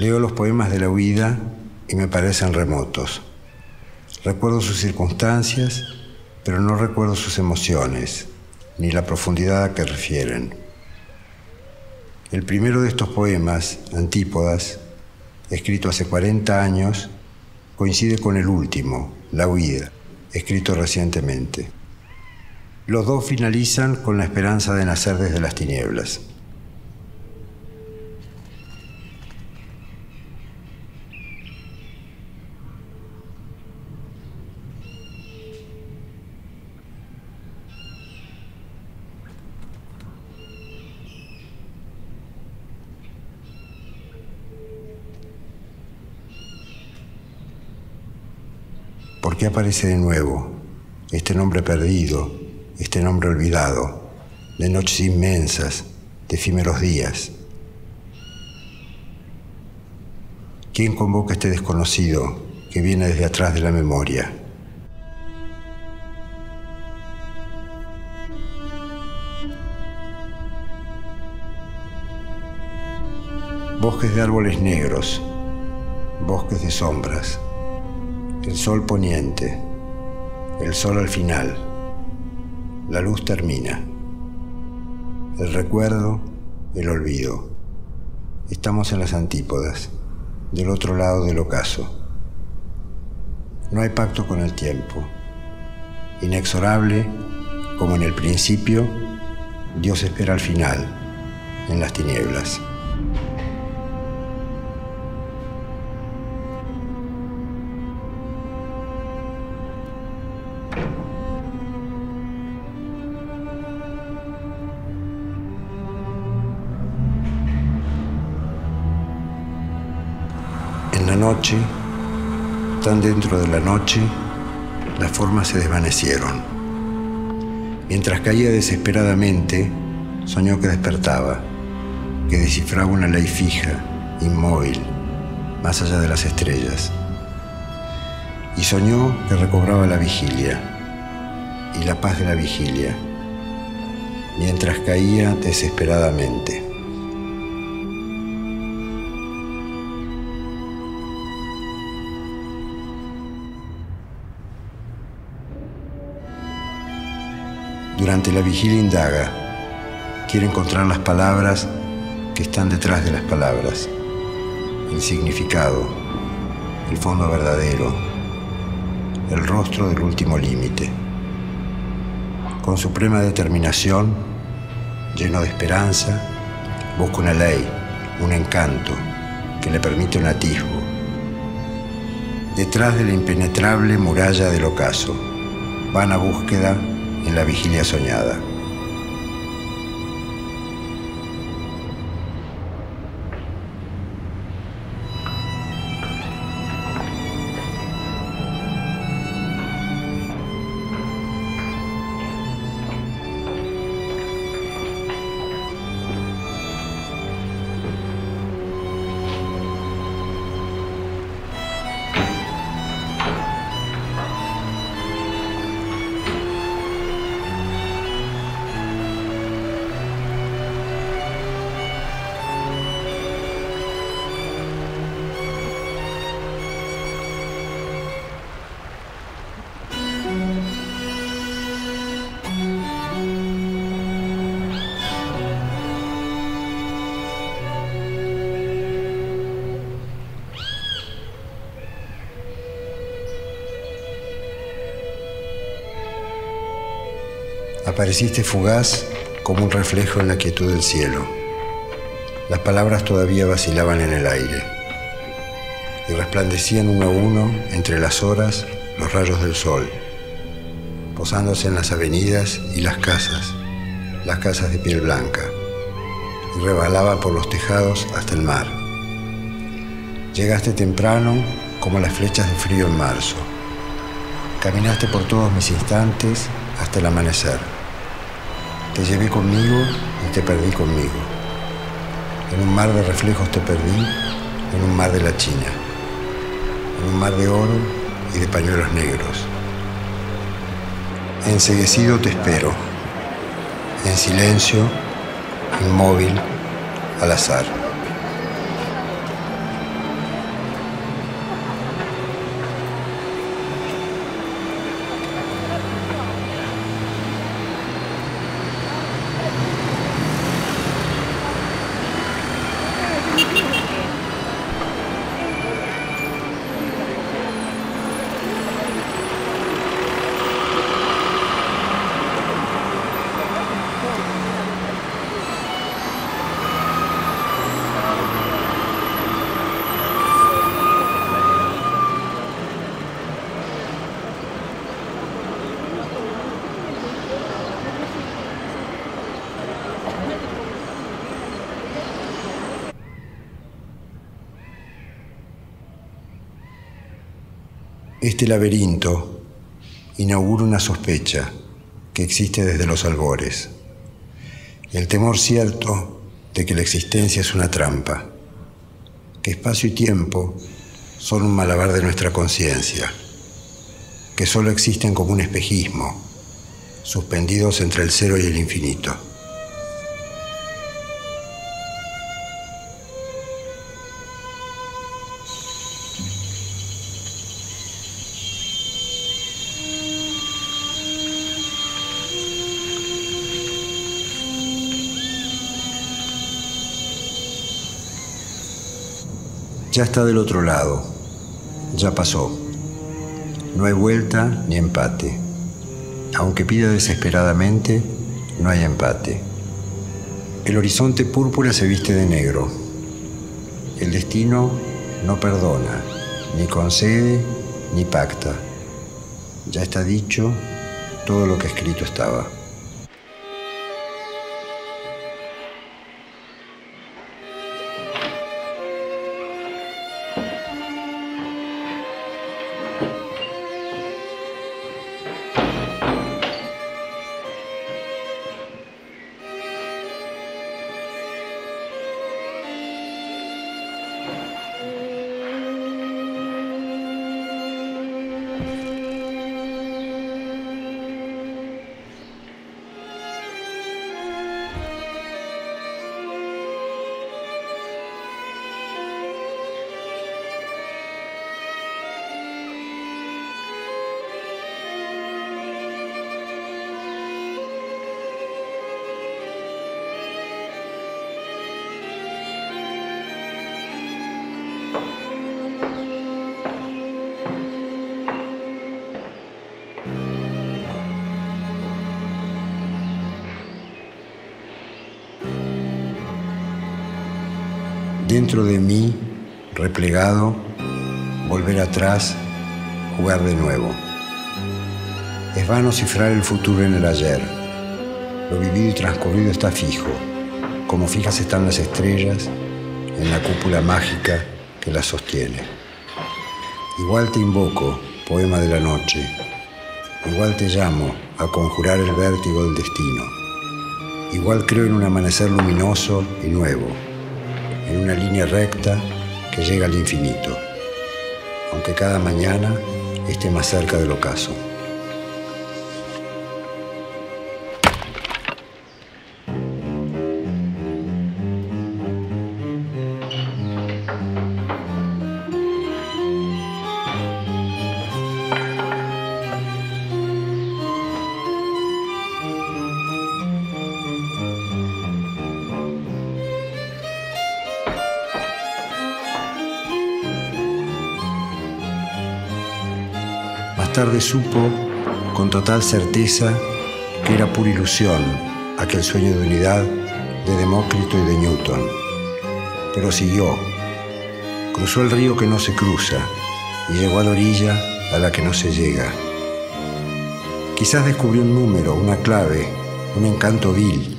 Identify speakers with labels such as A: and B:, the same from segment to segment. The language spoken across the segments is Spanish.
A: Leo los poemas de la huida y me parecen remotos. Recuerdo sus circunstancias, pero no recuerdo sus emociones, ni la profundidad a que refieren. El primero de estos poemas, Antípodas, escrito hace 40 años, coincide con el último, La huida, escrito recientemente. Los dos finalizan con la esperanza de nacer desde las tinieblas. ¿Por qué aparece de nuevo este nombre perdido, este nombre olvidado, de noches inmensas, de efímeros días? ¿Quién convoca a este desconocido que viene desde atrás de la memoria? Bosques de árboles negros, bosques de sombras el sol poniente, el sol al final, la luz termina, el recuerdo, el olvido. Estamos en las antípodas, del otro lado del ocaso. No hay pacto con el tiempo. Inexorable, como en el principio, Dios espera al final, en las tinieblas. Tan dentro de la noche, las formas se desvanecieron. Mientras caía desesperadamente, soñó que despertaba, que descifraba una ley fija, inmóvil, más allá de las estrellas. Y soñó que recobraba la vigilia y la paz de la vigilia, mientras caía desesperadamente. Durante la vigilia indaga, quiere encontrar las palabras que están detrás de las palabras, el significado, el fondo verdadero, el rostro del último límite. Con suprema determinación, lleno de esperanza, busca una ley, un encanto que le permite un atisbo. Detrás de la impenetrable muralla del ocaso, van a búsqueda en la vigilia soñada. Apareciste fugaz como un reflejo en la quietud del cielo. Las palabras todavía vacilaban en el aire y resplandecían uno a uno entre las horas los rayos del sol, posándose en las avenidas y las casas, las casas de piel blanca, y rebalaban por los tejados hasta el mar. Llegaste temprano como las flechas de frío en marzo. Caminaste por todos mis instantes hasta el amanecer. Te llevé conmigo y te perdí conmigo. En un mar de reflejos te perdí, en un mar de la China, en un mar de oro y de pañuelos negros. Enseguecido te espero, en silencio, inmóvil, al azar. Este laberinto inaugura una sospecha que existe desde los albores. El temor cierto de que la existencia es una trampa, que espacio y tiempo son un malabar de nuestra conciencia, que solo existen como un espejismo, suspendidos entre el cero y el infinito. Ya está del otro lado, ya pasó. No hay vuelta ni empate. Aunque pida desesperadamente, no hay empate. El horizonte púrpura se viste de negro. El destino no perdona, ni concede, ni pacta. Ya está dicho todo lo que escrito estaba. Dentro de mí, replegado, volver atrás, jugar de nuevo. Es vano cifrar el futuro en el ayer. Lo vivido y transcurrido está fijo, como fijas están las estrellas en la cúpula mágica que las sostiene. Igual te invoco, poema de la noche. Igual te llamo a conjurar el vértigo del destino. Igual creo en un amanecer luminoso y nuevo en una línea recta que llega al infinito, aunque cada mañana esté más cerca del ocaso. Tarde supo con total certeza que era pura ilusión aquel sueño de unidad de Demócrito y de Newton. Pero siguió, cruzó el río que no se cruza y llegó a la orilla a la que no se llega. Quizás descubrió un número, una clave, un encanto vil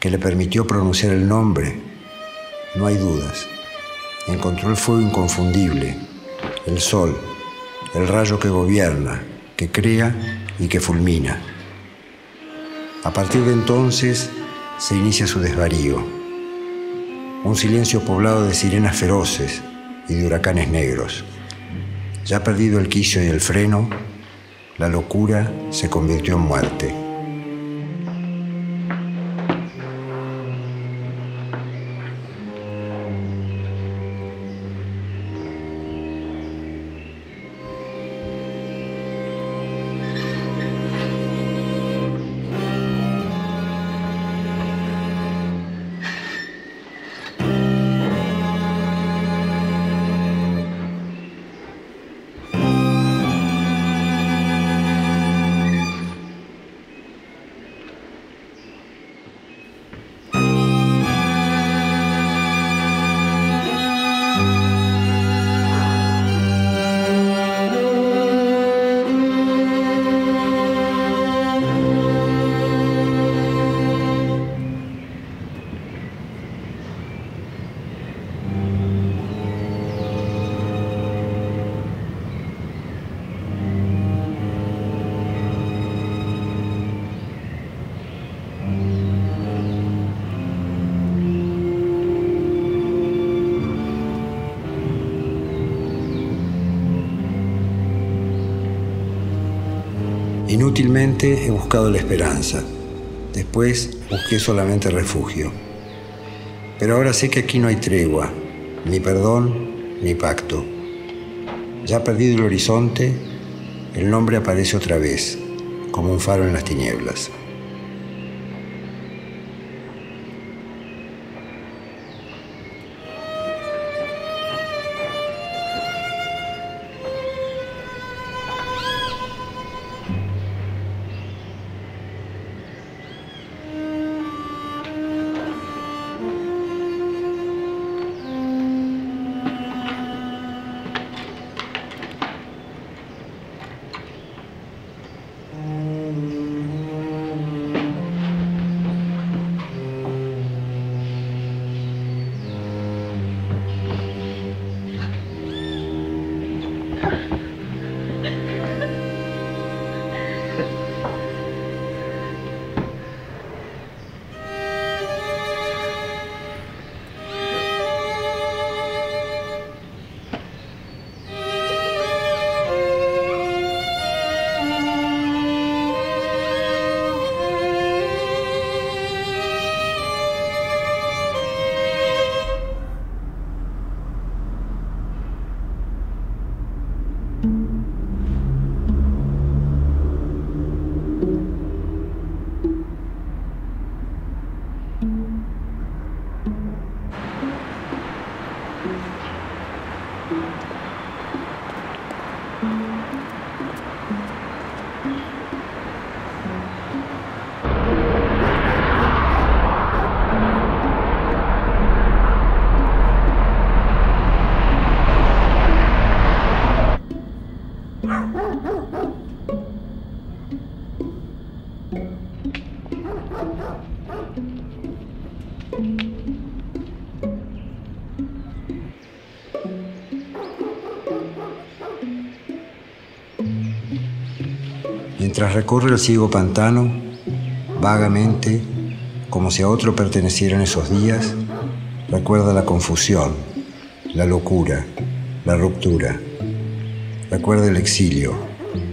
A: que le permitió pronunciar el nombre. No hay dudas. Encontró el fuego inconfundible, el sol, el rayo que gobierna, que crea y que fulmina. A partir de entonces se inicia su desvarío, un silencio poblado de sirenas feroces y de huracanes negros. Ya perdido el quicio y el freno, la locura se convirtió en muerte. Inútilmente he buscado la esperanza. Después busqué solamente refugio. Pero ahora sé que aquí no hay tregua, ni perdón, ni pacto. Ya perdido el horizonte, el nombre aparece otra vez, como un faro en las tinieblas. Mientras recorre el ciego pantano, vagamente, como si a otro pertenecieran esos días, recuerda la confusión, la locura, la ruptura. Recuerda el exilio,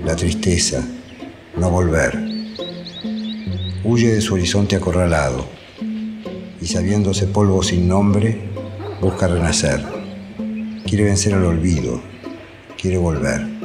A: la tristeza, no volver. Huye de su horizonte acorralado y sabiéndose polvo sin nombre, busca renacer. Quiere vencer al olvido, quiere volver.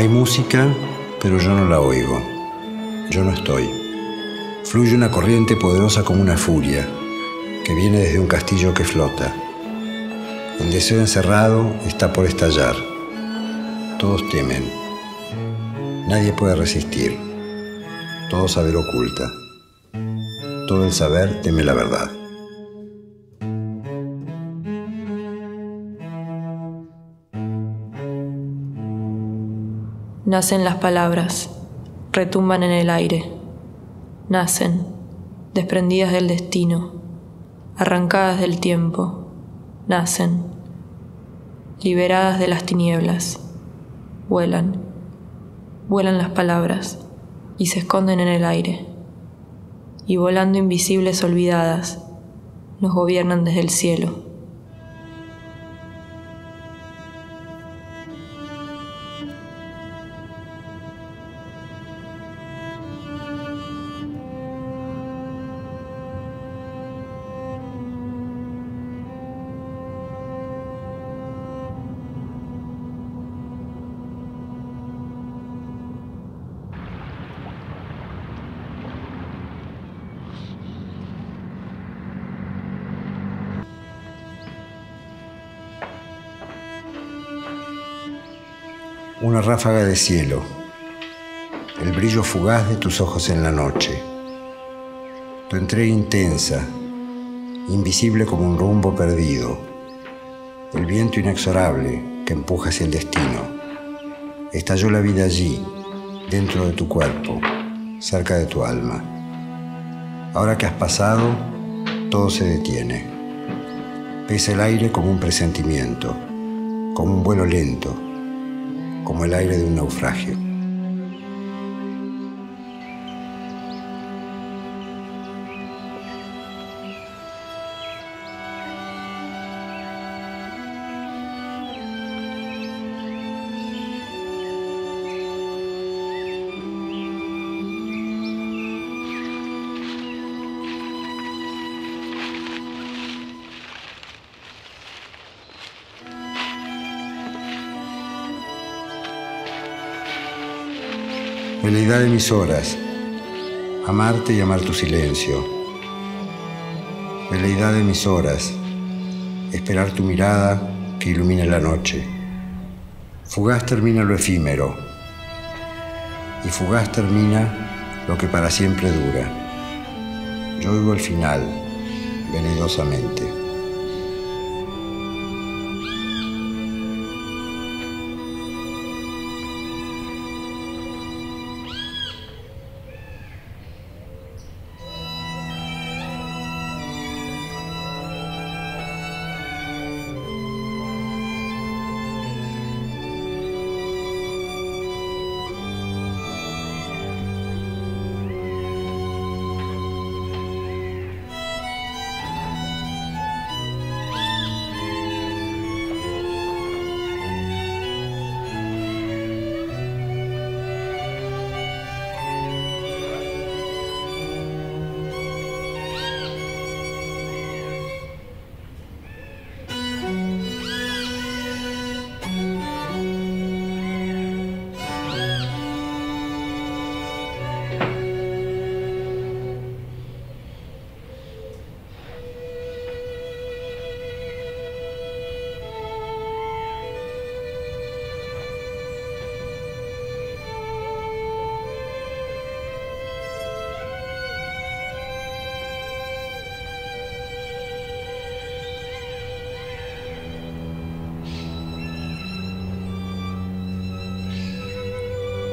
A: Hay música, pero yo no la oigo. Yo no estoy. Fluye una corriente poderosa como una furia, que viene desde un castillo que flota. El deseo encerrado está por estallar. Todos temen. Nadie puede resistir. Todo saber oculta. Todo el saber teme la verdad.
B: Nacen las palabras, retumban en el aire, nacen, desprendidas del destino, arrancadas del tiempo, nacen, liberadas de las tinieblas, vuelan, vuelan las palabras y se esconden en el aire, y volando invisibles olvidadas, nos gobiernan desde el cielo.
A: Una ráfaga de cielo, el brillo fugaz de tus ojos en la noche, tu entrega intensa, invisible como un rumbo perdido, el viento inexorable que empuja hacia el destino. Estalló la vida allí, dentro de tu cuerpo, cerca de tu alma. Ahora que has pasado, todo se detiene. Pesa el aire como un presentimiento, como un vuelo lento, como el aire de un naufragio. De mis horas, amarte y amar tu silencio. Veleidad de mis horas, esperar tu mirada que ilumine la noche. Fugaz termina lo efímero y fugaz termina lo que para siempre dura. Yo oigo el final, veneidosamente.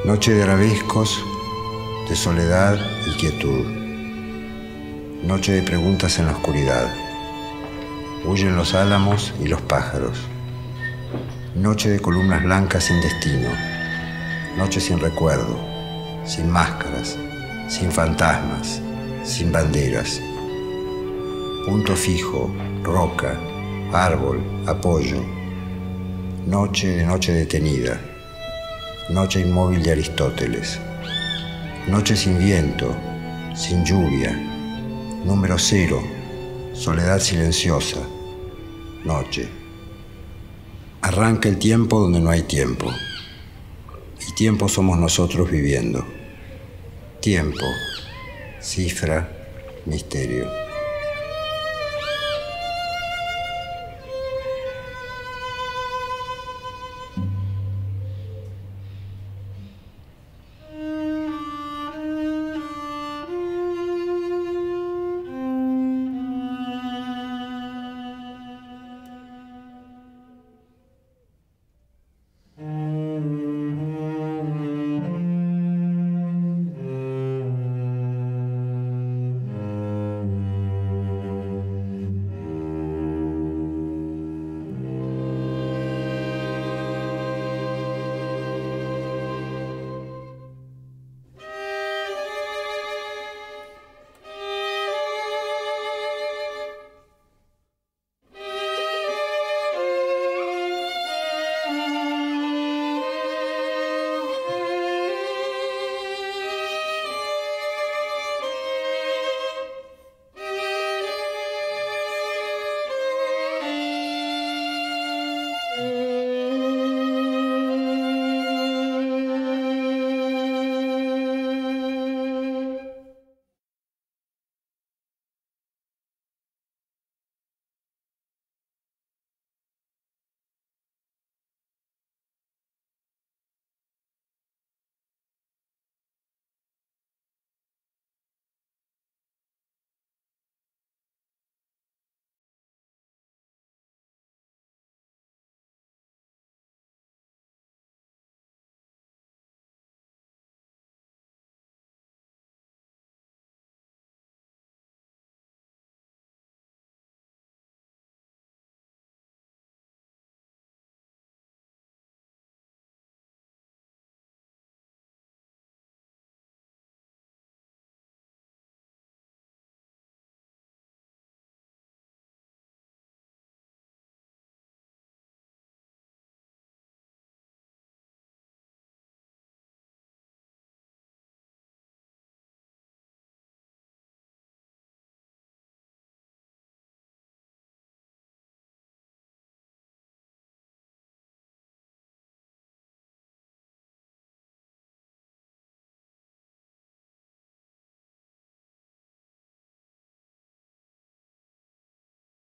A: Noche de arabescos, de soledad y quietud. Noche de preguntas en la oscuridad. Huyen los álamos y los pájaros. Noche de columnas blancas sin destino. Noche sin recuerdo, sin máscaras, sin fantasmas, sin banderas. Punto fijo, roca, árbol, apoyo. Noche de noche detenida Noche inmóvil de Aristóteles. Noche sin viento, sin lluvia. Número cero, soledad silenciosa. Noche. Arranca el tiempo donde no hay tiempo. Y tiempo somos nosotros viviendo. Tiempo, cifra, misterio.